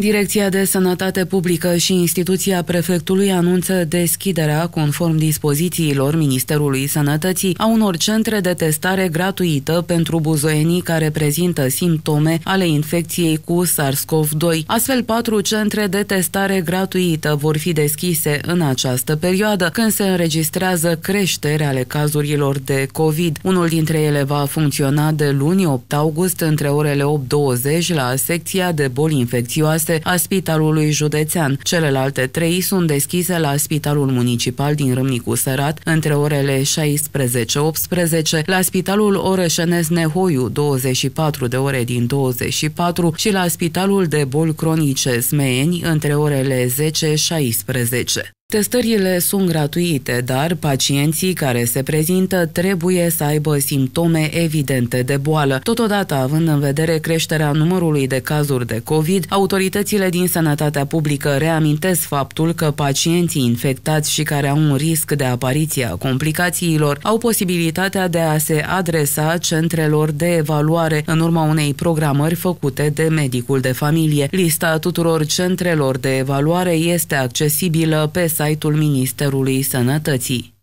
Direcția de Sănătate Publică și instituția prefectului anunță deschiderea, conform dispozițiilor Ministerului Sănătății, a unor centre de testare gratuită pentru buzoienii care prezintă simptome ale infecției cu SARS-CoV-2. Astfel, patru centre de testare gratuită vor fi deschise în această perioadă, când se înregistrează creștere ale cazurilor de COVID. Unul dintre ele va funcționa de luni 8 august între orele 8.20 la secția de boli infecțioase deschise a Spitalului Județean. Celelalte trei sunt deschise la Spitalul Municipal din Râmnicu Sărat între orele 16-18, la Spitalul Orășenes Nehoiu 24 de ore din 24 și la Spitalul de Boli Cronice Smeeni între orele 10-16. Testările sunt gratuite, dar pacienții care se prezintă trebuie să aibă simptome evidente de boală. Totodată, având în vedere creșterea numărului de cazuri de COVID, autoritățile din sănătatea publică reamintesc faptul că pacienții infectați și care au un risc de apariție a complicațiilor au posibilitatea de a se adresa centrelor de evaluare în urma unei programări făcute de medicul de familie. Lista tuturor centrelor de evaluare este accesibilă pe site-ul Ministerului Sănătății.